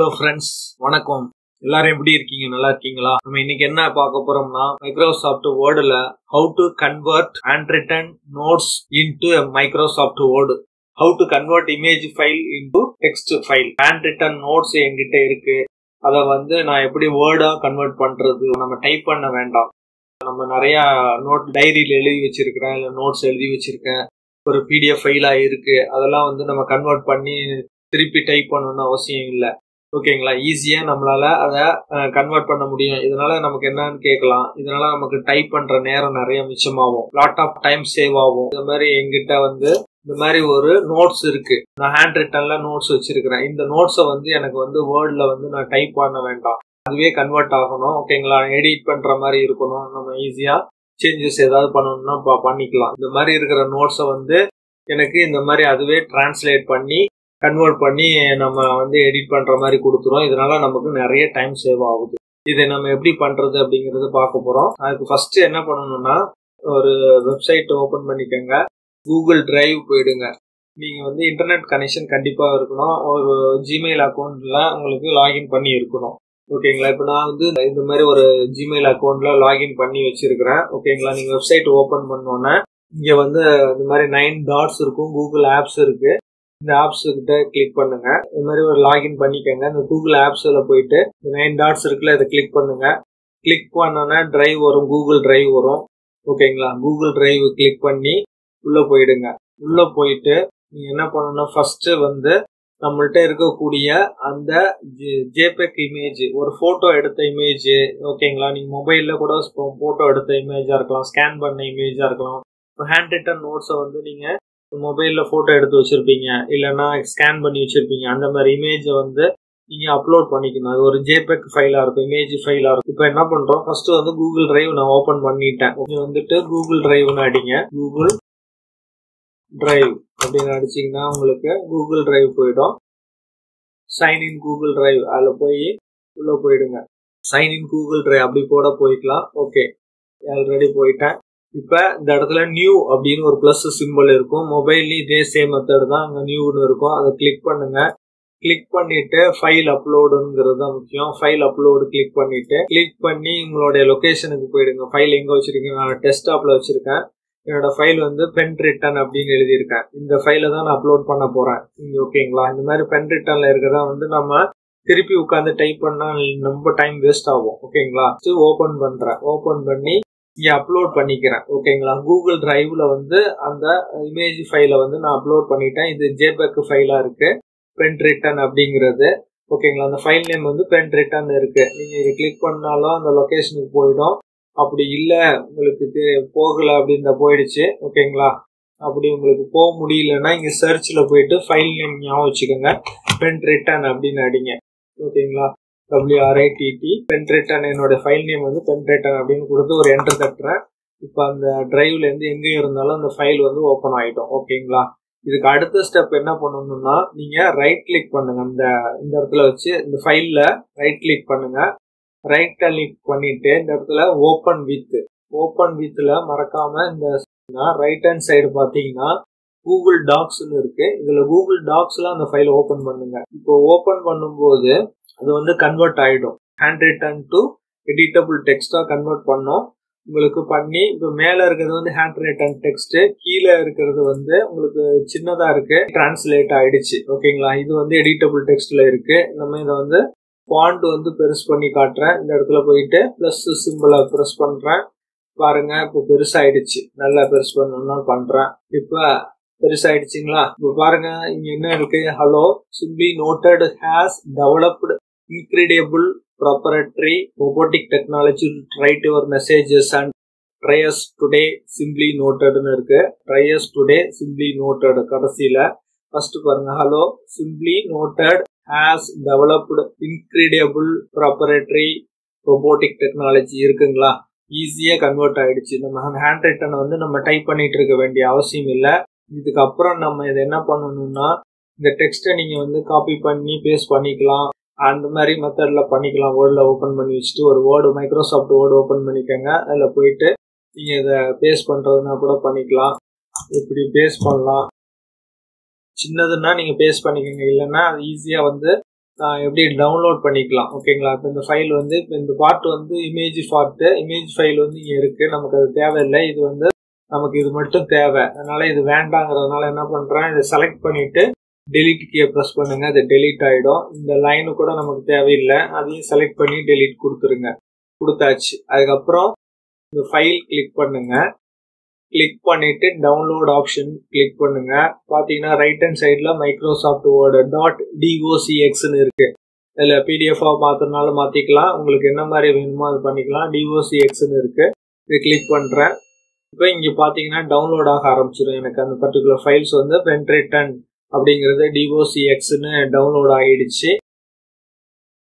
Hello friends வணக்கம். எல்லாரும் எப்படி இருக்கீங்க? நல்லா இருக்கீங்களா? நம்ம இன்னைக்கு என்ன பார்க்க போறோம்னா Microsoft வேர்டுல how to convert hand written notes into Microsoft word how to convert image file into text file hand written notes என்கிட்ட இருக்கு. அதை வந்து நான் எப்படி வேர்டா கன்வெர்ட் பண்றது? நம்ம டைப் பண்ண வேண்டாம். நம்ம நிறைய நோட் டைரியில் எழுதி வச்சிருக்கிறேன். இல்லை நோட்ஸ் எழுதி வச்சிருக்கேன். ஒரு பிடிஎஃப் ஃபைலாக இருக்கு. அதெல்லாம் வந்து நம்ம கன்வெர்ட் பண்ணி திருப்பி டைப் பண்ணணும்னு அவசியம் இல்லை. ஓகேங்களா? ஈஸியாக நம்மளால் அதை கன்வெர்ட் பண்ண முடியும். இதனால நமக்கு என்னன்னு கேட்கலாம். இதனால நமக்கு டைப் பண்ணுற நேரம் நிறைய மிச்சமாகும். லாட் ஆஃப் டைம் சேவ் ஆகும். இந்த மாதிரி எங்கிட்ட வந்து இந்த மாதிரி ஒரு நோட்ஸ் இருக்கு. நான் ஹேண்ட் ரிட்டன்ல நோட்ஸ் வச்சிருக்கிறேன். இந்த நோட்ஸை வந்து எனக்கு வந்து வேர்ட்ல வந்து நான் டைப் பண்ண வேண்டாம். அதுவே கன்வெர்ட் ஆகணும். ஓகேங்களா? எடிட் பண்ற மாதிரி இருக்கணும். நம்ம ஈஸியா சேஞ்சஸ் ஏதாவது பண்ணணும்னா பண்ணிக்கலாம். இந்த மாதிரி இருக்கிற நோட்ஸை வந்து எனக்கு இந்த மாதிரி அதுவே டிரான்ஸ்லேட் பண்ணி கன்வெர்ட் பண்ணி நம்ம வந்து எடிட் பண்ணுற மாதிரி கொடுத்துரும். இதனால நமக்கு நிறைய டைம் சேவ் ஆகுது. இதை நம்ம எப்படி பண்ணுறது அப்படிங்கிறத பார்க்க போகிறோம் அதுக்கு ஃபஸ்ட்டு என்ன பண்ணணும்னா ஒரு வெப்சைட் ஓப்பன் பண்ணிக்கோங்க. கூகுள் டிரைவ் போயிடுங்க. நீங்கள் வந்து இன்டர்நெட் கனெக்ஷன் கண்டிப்பாக இருக்கணும். ஒரு ஜிமெயில் அக்கௌண்ட்டில் உங்களுக்கு லாகின் பண்ணி இருக்கணும். ஓகேங்களா இப்போ நான் வந்து இந்த மாதிரி ஒரு ஜிமெயில் அக்கௌண்ட்டில் லாகின் பண்ணி வச்சிருக்கிறேன். ஓகேங்களா நீங்கள் வெப்சைட் ஓப்பன் பண்ணோன்னே இங்கே வந்து இந்த மாதிரி நைன் டாட்ஸ் இருக்கும். கூகுள் ஆப்ஸ் இருக்குது இந்த ஆப்ஸ் கிட்ட கிளிக் பண்ணுங்க. இந்த மாதிரி ஒரு லாகின் பண்ணிக்கோங்க. இந்த கூகுள் ஆப்ஸில் போயிட்டு இந்த நைன் டாட்ஸ் இருக்குல்ல இதை கிளிக் பண்ணுங்க. கிளிக் பண்ணோன்னா டிரைவ் வரும். கூகுள் டிரைவ் வரும். ஓகேங்களா கூகுள் டிரைவ் கிளிக் பண்ணி உள்ளே போயிடுங்க. உள்ளே போயிட்டு நீங்கள் என்ன பண்ணணும்னா ஃபஸ்ட்டு வந்து நம்மள்கிட்ட இருக்கக்கூடிய அந்த ஜேபெக் இமேஜ் ஒரு ஃபோட்டோ எடுத்த இமேஜ் ஓகேங்களா நீங்கள் மொபைலில் கூட ஃபோட்டோ எடுத்த இமேஜாக இருக்கலாம் ஸ்கேன் பண்ண இமேஜாக இருக்கலாம். ஹேண்ட் ரிட்டன் நோட்ஸை வந்து நீங்கள் மொபைலில் ஃபோட்டோ எடுத்து வச்சுருப்பீங்க இல்லைன்னா ஸ்கேன் பண்ணி வச்சுருப்பீங்க அந்த மாதிரி இமேஜை வந்து நீங்கள் அப்லோட் பண்ணிக்கணும். அது ஒரு ஜேபெக் ஃபைலாக இருக்கும் இமேஜ் ஃபைலாக இருக்கும். இப்போ என்ன பண்ணுறோம் ஃபஸ்ட்டு வந்து கூகுள் டிரைவ் நான் ஓப்பன் பண்ணிட்டேன். நீங்கள் வந்துட்டு கூகுள் டிரைவ்னு அடிங்க. கூகுள் டிரைவ் அப்படின்னு அடிச்சீங்கன்னா உங்களுக்கு கூகுள் டிரைவ் போயிடும். சைன் இன் கூகுள் டிரைவ் அதில் போய் உள்ளே போயிடுங்க. சைன் இன் கூகுள் டிரைவ் அப்படி போட போய்க்கலாம். ஓகே ஆல்ரெடி போயிட்டேன். இப்போ இந்த இடத்துல நியூ அப்படின்னு ஒரு ப்ளஸ் சிம்பிள் இருக்கும். மொபைல்லையும் இதே சேம் மெத்தட் தான் அங்கே நியூன்னு இருக்கும். அதை கிளிக் பண்ணுங்க. கிளிக் பண்ணிட்டு ஃபைல் அப்லோடுங்கிறது தான் முக்கியம். ஃபைல் அப்லோடு கிளிக் பண்ணிட்டு கிளிக் பண்ணி உங்களுடைய லொக்கேஷனுக்கு போயிடுங்க. ஃபைல் எங்க வச்சிருக்கீங்க? நான் டெஸ்க்டாப்ல வச்சிருக்கேன். என்னோட ஃபைல் வந்து பென் ரிட்டன் அப்படின்னு எழுதியிருக்கேன். இந்த ஃபைலை தான் நான் அப்லோட் பண்ண போறேன். இங்க ஓகேங்களா இந்த மாதிரி பென் ரிட்டன்ல இருக்கிறதா வந்து நம்ம திருப்பி உட்காந்து டைப் பண்ணா ரொம்ப டைம் வேஸ்ட் ஆகும். ஓகேங்களா ஓபன் பண்றேன். ஓபன் பண்ணி இங்கே அப்லோட் பண்ணிக்கிறேன். ஓகேங்களா கூகுள் டிரைவில் வந்து அந்த இமேஜ் ஃபைலை வந்து நான் அப்லோட் பண்ணிட்டேன். இது ஜேபேக் ஃபைலாக இருக்குது பென் ரிட்டன் அப்படிங்கிறது. ஓகேங்களா அந்த ஃபைல் நேம் வந்து பென் ரிட்டன் இருக்குது நீங்கள் இதை கிளிக் பண்ணாலும் அந்த லொக்கேஷனுக்கு போயிடும். அப்படி இல்லை உங்களுக்கு இது போகல அப்படின்ற போயிடுச்சு. ஓகேங்களா அப்படி உங்களுக்கு போக முடியலன்னா இங்கே சர்ச்சில் போயிட்டு ஃபைல் நேம் ஞாபகம் வச்சுக்கோங்க. பென் ரிட்டன் அப்படின்னு அடிங்க. ஓகேங்களா டபிள்யூஆர்ஐடிடி பென்ட்ரேட்டன் என்னோட ஃபைல் நேம் வந்து பென்ட்ரேட்டன் அப்படின்னு கொடுத்து ஒரு என்டர் தட்டுறேன். இப்போ அந்த டிரைவ்ல இருந்து எங்கே இருந்தாலும் அந்த ஃபைல் வந்து ஓப்பன் ஆகிடும் ஓகேங்களா இதுக்கு அடுத்த ஸ்டெப் என்ன பண்ணணும்னா நீங்க ரைட் கிளிக் பண்ணுங்க. இந்த இந்த இடத்துல வச்சு இந்த ஃபைல்ல ரைட் கிளிக் பண்ணுங்க. ரைட் கிளிக் பண்ணிட்டு இந்த இடத்துல ஓப்பன் வித் ஓப்பன் வித்ல மறக்காம இந்த ரைட் ஹேண்ட் சைடு பாத்தீங்கன்னா கூகுள் டாக்ஸ்னு இருக்கு. இதுல கூகுள் டாக்ஸ்ல அந்த ஃபைலை ஓப்பன் பண்ணுங்க. இப்போ ஓப்பன் பண்ணும்போது அது வந்து கன்வெர்ட் ஆயிடும். ஹேண்ட் ரிட்டன் டு எடிட்டபிள் டெக்ஸ்டா கன்வெர்ட் பண்ணோம். உங்களுக்கு பண்ணி இப்போ மேல இருக்கிறது வந்து ஹேண்ட் ரிட்டன் டெக்ஸ்ட் கீழே இருக்கிறது வந்து உங்களுக்கு சின்னதா இருக்கு. டிரான்ஸ்லேட் ஆயிடுச்சு. ஓகேங்களா இது வந்து எடிட்டபிள் டெக்ஸ்ட்ல இருக்கு. நம்ம இதை வந்து பாண்ட் வந்து பெருசு பண்ணி காட்டுறேன். இந்த இடத்துல போயிட்டு பிளஸ் சிம்பிளை ப்ரெஸ் பண்றேன். பாருங்க இப்போ பெருசாயிடுச்சு. நல்லா பெருசு பண்ணணும்னா பண்றேன். இப்போ பெருசாயிடுச்சுங்களா இப்போ பாருங்க இங்க என்ன இருக்கு hello simply noted has developed incredible proprietary robotic technology to write messages and try us today us today simply notedன்னு இருக்கு try us today simply noted கடைசியில ஃபர்ஸ்ட் பாருங்க hello simply noted has developed incredible proprietary robotic technology இருக்குங்களா ஈஸியாக convert ஆயிடுச்சு நம்ம hand return வந்து நம்ம டைப் பண்ணிட்டு இருக்க வேண்டிய அவசியம் இல்லை இதுக்கப்புறம் நம்ம இதை என்ன பண்ணணும்னா இந்த டெக்ஸ்ட்டை நீங்கள் வந்து காப்பி பண்ணி பேஸ்ட் பண்ணிக்கலாம். அந்த மாதிரி மெத்தடில் பண்ணிக்கலாம். வேர்டில் ஓப்பன் பண்ணி வச்சுட்டு ஒரு வேர்டு மைக்ரோசாஃப்ட் வேர்டு ஓப்பன் பண்ணிக்கோங்க. அதில் போயிட்டு நீங்கள் இதை பேஸ்ட் பண்ணுறதுனா கூட பண்ணிக்கலாம். இப்படி பேஸ்ட் பண்ணலாம். சின்னதுன்னா நீங்கள் பேஸ்ட் பண்ணிக்கோங்க. இல்லைன்னா அது ஈஸியாக வந்து எப்படி டவுன்லோட் பண்ணிக்கலாம். ஓகேங்களா இப்போ இந்த ஃபைல் வந்து இப்போ இந்த பார்ட் வந்து இமேஜ் பார்ட்டு இமேஜ் ஃபைல் வந்து இங்கே இருக்குது நமக்கு அது தேவையில்லை. இது வந்து நமக்கு இது மட்டும் தேவை. அதனால இது வேண்டாங்கிறதுனால என்ன பண்ணுறேன் இதை செலக்ட் பண்ணிவிட்டு டெலிட் கீயை ப்ரெஸ் பண்ணுங்க. அது டெலிட் ஆகிடும் இந்த லைனு கூட நமக்கு தேவையில்லை. அதையும் செலக்ட் பண்ணி டெலிட் கொடுத்துருங்க. கொடுத்தாச்சு. அதுக்கப்புறம் இந்த ஃபைல் கிளிக் பண்ணுங்க. கிளிக் பண்ணிட்டு டவுன்லோட் ஆப்ஷன் கிளிக் பண்ணுங்க. பார்த்தீங்கன்னா ரைட் ஹேண்ட் சைடில் மைக்ரோசாஃப்ட் வேர்டு டாட் டிஓசிஎக்ஸ்னு இருக்கு. இதுல பிடிஎஃபாக மாத்தினாலும் மாற்றிக்கலாம் உங்களுக்கு என்ன மாதிரி வேணுமோ அது பண்ணிக்கலாம். டிஓசிஎக்ஸ்னு இருக்கு. இது கிளிக் பண்ணுறேன் இப்போ இங்கே பார்த்தீங்கன்னா டவுன்லோட் ஆக ஆரம்பிச்சிடும் எனக்கு அந்த பர்டிகுலர் ஃபைல்ஸ் வந்து பென் ரிட்டன் அப்படிங்கிறது டிஓசிஎக்ஸ்னு டவுன்லோட் ஆகிடுச்சு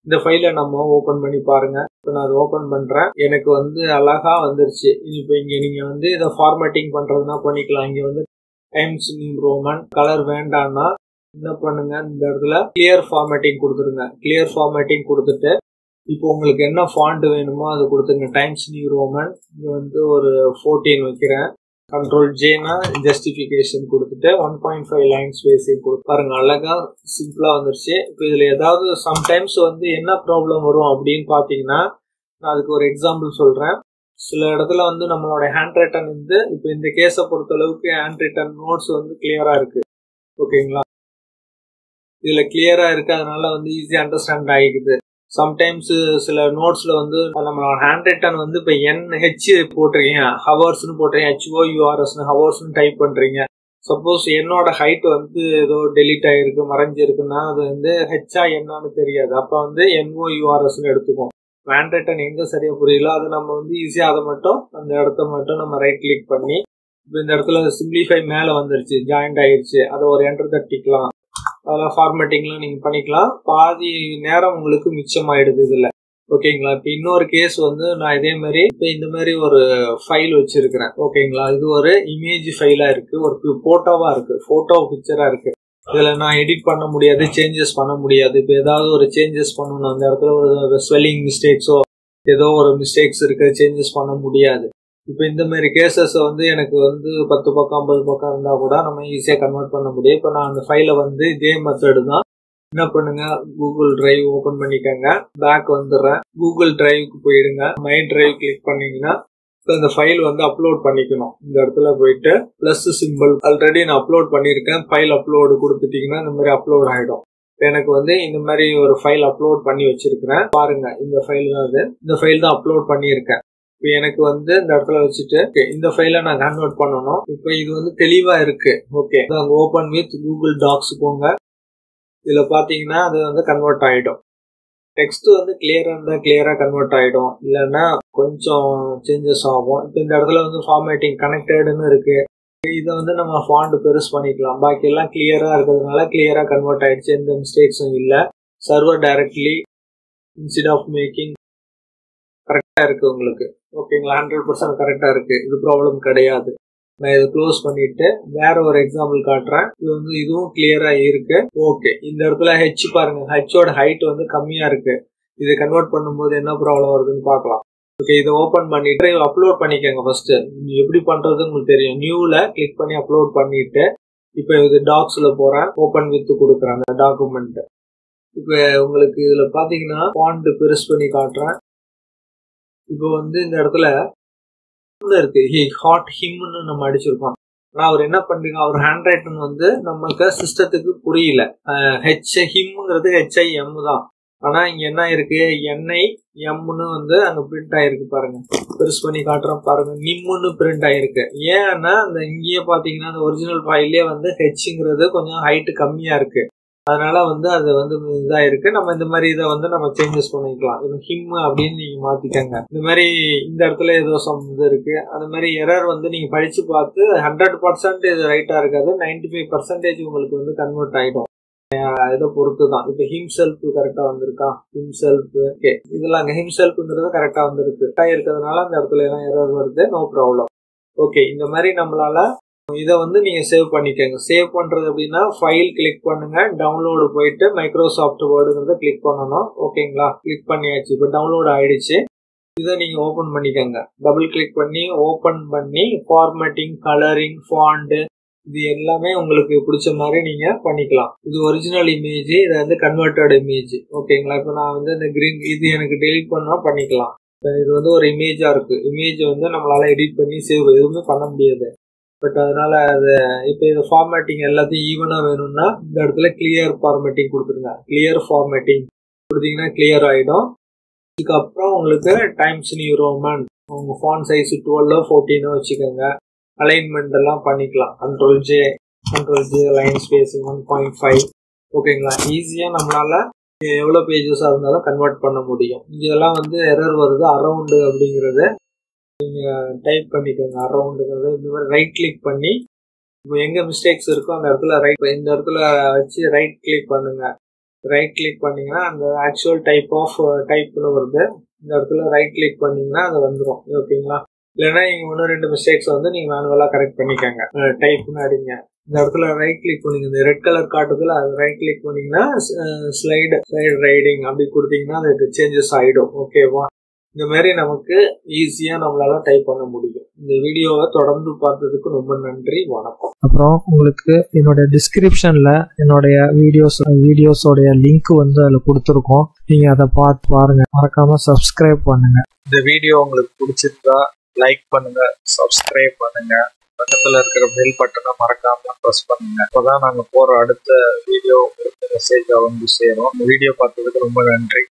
இந்த ஃபைலை நம்ம ஓப்பன் பண்ணி பாருங்க. இப்போ நான் அதை ஓப்பன் பண்ணுறேன் எனக்கு வந்து அழகா வந்துருச்சு. இப்போ இங்கே நீங்கள் வந்து இதை ஃபார்மேட்டிங் பண்ணுறதுனா பண்ணிக்கலாம். இங்கே வந்து டைம்ஸ் நியூ ரோமன் கலர் வேண்டாம்னா என்ன பண்ணுங்க? இந்த இடத்துல கிளியர் ஃபார்மேட்டிங் கொடுத்துருங்க. கிளியர் ஃபார்மேட்டிங் கொடுத்துட்டு இப்போ உங்களுக்கு என்ன ஃபாண்ட் வேணுமோ அதை கொடுத்துங்க டைம்ஸ் நியூ ரோமன் இங்கே வந்து ஒரு ஃபோர்டீன் வைக்கிறேன். கண்ட்ரோல் ஜேனா ஜஸ்டிஃபிகேஷன் கொடுத்துட்டு one point five line spacing கொடு பாருங்க அழகா சிம்பிளா வந்துருச்சு. இப்போ இதுல ஏதாவது சம்டைம்ஸ் வந்து என்ன ப்ராப்ளம் வரும் அப்படின்னு பாத்தீங்கன்னா நான் அதுக்கு ஒரு எக்ஸாம்பிள் சொல்றேன். சில இடத்துல வந்து நம்மளோட ஹேண்ட் ரிட்டன் வந்து இப்போ இந்த கேஸை பொறுத்த அளவுக்கு ஹேண்ட் ரிட்டன் நோட்ஸ் வந்து கிளியரா இருக்கு. ஓகேங்களா இதுல கிளியரா இருக்கு அதனால வந்து ஈஸியா அண்டர்ஸ்டாண்ட் ஆகிக்குது சம்டைம்ஸ் சில நோட்ஸ்ல வந்து நம்மளோட ஹேண்ட் ரிட்டன் வந்து இப்போ என்ஹெச் போட்டிருக்கீங்க. ஹவர்ஸ்னு போட்டிருக்கீங்க. ஹெச்ஓ யூஆர்எஸ்னு ஹவர்ஸ்னு டைப் பண்றீங்க. சப்போஸ் என்னோட ஹைட் வந்து ஏதோ டெலிட் ஆயிருக்கு மறைஞ்சிருக்குன்னா அது வந்து ஹெச்ஆ என்னன்னு தெரியாது. அப்போ வந்து என்ஓ யூஆர்எஸ்னு எடுத்துக்கும் ஹேண்ட் ரிட்டன் எங்க சரியா புரியல. அது நம்ம வந்து ஈஸியாக அதை மட்டும் அந்த இடத்த மட்டும் நம்ம ரைட் கிளிக் பண்ணி இப்போ இந்த இடத்துல சிம்பிளிஃபை மேலே வந்துருச்சு ஜாயிண்ட் ஆயிடுச்சு அதை ஒரு என்டர் தட்டிக்கலாம். அதெல்லாம் ஃபார்மேட்டிங்லாம் நீங்கள் பண்ணிக்கலாம். பாதி நேரம் உங்களுக்கு மிச்சமாயிடுது இதில். ஓகேங்களா இப்போ இன்னொரு கேஸ் வந்து நான் இதே மாதிரி இப்போ இந்த மாதிரி ஒரு ஃபைல் வச்சிருக்கிறேன். ஓகேங்களா இது ஒரு இமேஜ் ஃபைலாக இருக்கு. ஒரு ஃபோட்டோவாக இருக்கு. ஃபோட்டோ பிக்சராக இருக்கு. இதில் நான் எடிட் பண்ண முடியாது சேஞ்சஸ் பண்ண முடியாது. இப்போ ஏதாவது ஒரு சேஞ்சஸ் பண்ணணும் அந்த இடத்துல ஒரு ஸ்வெல்லிங் மிஸ்டேக்ஸோ ஏதோ ஒரு மிஸ்டேக்ஸ் இருக்கு சேஞ்சஸ் பண்ண முடியாது. இப்போ இந்த மாதிரி கேசஸ் வந்து எனக்கு வந்து பத்து பக்கம் ஐம்பது பக்கம் இருந்தால் கூட நம்ம ஈஸியாக கன்வெர்ட் பண்ண முடியும். இப்போ நான் அந்த ஃபைலை வந்து இதே மெத்தடு தான். என்ன பண்ணுங்க? கூகுள் டிரைவ் ஓப்பன் பண்ணிக்கோங்க. பேக் வந்துடுறேன். கூகுள் டிரைவுக்கு போயிடுங்க. மை டிரைவ் கிளிக் பண்ணீங்கன்னா இப்போ இந்த ஃபைல் வந்து அப்லோட் பண்ணிக்கணும். இந்த இடத்துல போயிட்டு ப்ளஸ் சிம்பிள் ஆல்ரெடி நான் அப்லோட் பண்ணியிருக்கேன். ஃபைல் அப்லோடு கொடுத்துட்டீங்கன்னா இந்த மாதிரி அப்லோட் ஆகிடும் எனக்கு வந்து இந்த மாதிரி ஒரு ஃபைல் அப்லோட் பண்ணி வச்சிருக்கிறேன். பாருங்க இந்த ஃபைல் தான் அது. இந்த ஃபைல் தான் அப்லோட் பண்ணியிருக்கேன். இப்போ எனக்கு வந்து இந்த இடத்துல வச்சுட்டு இந்த ஃபைலை நான் கன்வெர்ட் பண்ணணும். இப்போ இது வந்து தெளிவா இருக்கு. Okay open with Google docs போங்க. இதில் பார்த்தீங்கன்னா அது வந்து கன்வெர்ட் ஆகிடும் டெக்ஸ்ட் வந்து கிளியராக இருந்தால் கிளியராக கன்வெர்ட் ஆகிடும் இல்லைன்னா கொஞ்சம் சேஞ்சஸ் ஆகும். இப்போ இந்த இடத்துல வந்து ஃபார்மேட்டிங் கனெக்டடுன்னு இருக்கு. இதை வந்து நம்ம ஃபாண்ட் பெருசு பண்ணிக்கலாம். பாக்கி எல்லாம் கிளியராக இருக்கிறதுனால கிளியராக கன்வெர்ட் ஆகிடுச்சு எந்த மிஸ்டேக்ஸும் இல்லை. Server directly instead of making கரெக்டாக இருக்குது உங்களுக்கு. ஓகேங்களா ஹண்ட்ரட் பர்சன்ட் கரெக்டாக இருக்குது இது ப்ராப்ளம் கிடையாது. நான் இதை க்ளோஸ் பண்ணிட்டு வேற ஒரு எக்ஸாம்பிள் காட்டுறேன். இது வந்து இதுவும் கிளியரா இருக்கு. ஓகே இந்த இடத்துல ஹெச் பாருங்க. ஹெச்சோட ஹைட் வந்து கம்மியா இருக்கு. இதை கன்வெர்ட் பண்ணும்போது என்ன ப்ராப்ளம் வருதுன்னு பார்க்கலாம். ஓகே இதை ஓப்பன் பண்ணிட்டு அப்லோட் பண்ணிக்கோங்க ஃபர்ஸ்ட் எப்படி பண்றது உங்களுக்கு தெரியும். நியூல கிளிக் பண்ணி அப்லோட் பண்ணிட்டு இப்போ இது டாக்ஸ்ல போறேன். ஓப்பன் வித் கொடுக்குறேன் அந்த டாக்குமெண்ட் இப்போ உங்களுக்கு இதுல பாத்தீங்கன்னா பாண்ட் பெருசு பண்ணி காட்டுறேன். இப்போ வந்து இந்த இடத்துல இருக்கு. ஹி ஹாட் ஹிம்னு நம்ம அடிச்சிருக்கோம். ஆனால் அவர் என்ன பண்றீங்க? அவர் ஹேண்ட் ரைட்டிங் வந்து நமக்கு சிஸ்டத்துக்கு புரியல. ஹெச் ஹிம்ங்கிறது ஹெச்ஐ எம் தான். ஆனா இங்கே என்ன இருக்கு? என்ஐ எம்னு வந்து அங்கே பிரிண்ட் ஆகிருக்கு பாருங்க. பெருசு பண்ணி காட்டுறோம் பாருங்க. நிம்முன்னு பிரிண்ட் ஆகிருக்கு ஏன்னா அந்த இங்கேயே பார்த்தீங்கன்னா அந்த ஒரிஜினல் ஃபைல்லே வந்து ஹெச்ங்கிறது கொஞ்சம் ஹைட் கம்மியாக இருக்கு. அதனால வந்து அது வந்து இதா இருக்கு நம்ம இந்த மாதிரி இதை வந்து நம்ம சேஞ்சஸ் பண்ணிக்கலாம். இது ஹிம் அப்படின்னு நீங்க மாத்திக்கங்க. இந்த மாதிரி இந்த இடத்துல ஏதோ சம் இது இருக்கு. அந்த மாதிரி எரர் வந்து நீங்க படிச்சு பார்த்து ஹண்ட்ரட் பர்சன்ட் இது ரைட்டா இருக்காது. நைன்டி ஃபைவ் பர்சன்டேஜ் உங்களுக்கு வந்து கன்வெர்ட் ஆயிடும். இதை பொறுத்து தான் இப்போ ஹிம் செல்ஃப் கரெக்டாக வந்திருக்கா? ஹிம் செல்ஃப் ஓகே இதெல்லாம் ஹிம் செல்ஃப்ங்கிறது கரெக்டாக வந்திருக்கு. கரெக்டா இருக்கிறதுனால அந்த இடத்துல எல்லாம் எரர் வருது. நோ ப்ராப்ளம் ஓகே இந்த மாதிரி நம்மளால இதை வந்து நீங்கள் சேவ் பண்ணிக்கோங்க. சேவ் பண்ணுறது அப்படின்னா ஃபைல் கிளிக் பண்ணுங்க. டவுன்லோடு போயிட்டு மைக்ரோசாஃப்ட் வேர்டுங்கிறத கிளிக் பண்ணணும். ஓகேங்களா கிளிக் பண்ணியாச்சு. இப்போ டவுன்லோட் ஆயிடுச்சு. இதை நீங்கள் ஓப்பன் பண்ணிக்கோங்க. டபுள் கிளிக் பண்ணி ஓப்பன் பண்ணி ஃபார்மேட்டிங் கலரிங் ஃபாண்டு இது எல்லாமே உங்களுக்கு பிடிச்ச மாதிரி நீங்கள் பண்ணிக்கலாம். இது ஒரிஜினல் இமேஜ் இதை வந்து கன்வெர்டட் இமேஜ் ஓகேங்களா இப்போ நான் வந்து இந்த க்ரீன் இது எனக்கு டெலிட் பண்ணால் பண்ணிக்கலாம். இது வந்து ஒரு இமேஜாக இருக்குது இமேஜ் வந்து நம்மளால் எடிட் பண்ணி சேவ் எதுவுமே பண்ண முடியாது. பட் அதனால அது இப்போ இது ஃபார்மேட்டிங் எல்லாத்தையும் ஈவனாக வேணும்னா இந்த இடத்துல கிளியர் ஃபார்மேட்டிங் கொடுத்துருங்க. கிளியர் ஃபார்மேட்டிங் கொடுத்தீங்கன்னா கிளியர் ஆகிடும் இதுக்கப்புறம் உங்களுக்கு டைம்ஸ் நியூ ரோமன் உங்கள் ஃபான் சைஸ் டுவெல்லோ ஃபோர்டீனோ வச்சுக்கோங்க. அலைன்மெண்ட் எல்லாம் பண்ணிக்கலாம். Control J control J line space one point five ஓகேங்களா ஈஸியாக நம்மளால் எவ்வளோ பேஜஸாக இருந்தாலும் கன்வெர்ட் பண்ண முடியும். இதெல்லாம் வந்து எரர் வருது அரவுண்டு அப்படிங்கிறது. நீங்கள் டைப் பண்ணிக்கோங்க அரௌண்டுங்கிறது இந்த மாதிரி ரைட் கிளிக் பண்ணி இப்போ எங்கே மிஸ்டேக்ஸ் இருக்கோ அந்த இடத்துல ரைட் இந்த இடத்துல வச்சு ரைட் கிளிக் பண்ணுங்க. ரைட் கிளிக் பண்ணீங்கன்னா அந்த ஆக்சுவல் டைப் ஆஃப் டைப்னு வருது. இந்த இடத்துல ரைட் கிளிக் பண்ணீங்கன்னா அது வந்துடும் ஓகேங்களா? இல்லைன்னா நீங்கள் ஒன்று ரெண்டு மிஸ்டேக்ஸ் வந்து நீங்கள் மேனுவலாக கரெக்ட் பண்ணிக்கோங்க. டைப்னு அடிங்க. இந்த இடத்துல ரைட் கிளிக் பண்ணிங்க. இந்த ரெட் கலர் காட்டுதுல அது ரைட் கிளிக் பண்ணீங்கன்னா ஸ்லைடு ஸ்லைடு ரைடிங் அப்படி கொடுத்தீங்கன்னா அது சேஞ்சஸ் ஆகிடும் ஓகேவா இந்த மாதிரி நமக்கு ஈஸியாக நம்மளால டைப் பண்ண முடியும். இந்த வீடியோவை தொடர்ந்து பார்த்ததுக்கு ரொம்ப நன்றி வணக்கம். அப்புறம் உங்களுக்கு என்னோட டிஸ்கிரிப்ஷன்ல என்னுடைய வீடியோஸ் வீடியோஸோடைய லிங்க் வந்து அதில் கொடுத்துருக்கோம். நீங்க அதை பார்த்து பாருங்க. மறக்காம சப்ஸ்கிரைப் பண்ணுங்க. இந்த வீடியோ உங்களுக்கு பிடிச்சிருந்தா லைக் பண்ணுங்க சப்ஸ்கிரைப் பண்ணுங்க. பக்கத்துல இருக்கிற பெல் பட்டனை மறக்காம ப்ரெஸ் பண்ணுங்க. அப்பதான் நாங்க போற அடுத்த வீடியோ உங்களுக்கு மெசேஜ் வந்து சேரும். இந்த வீடியோ பார்த்ததுக்கு ரொம்ப நன்றி.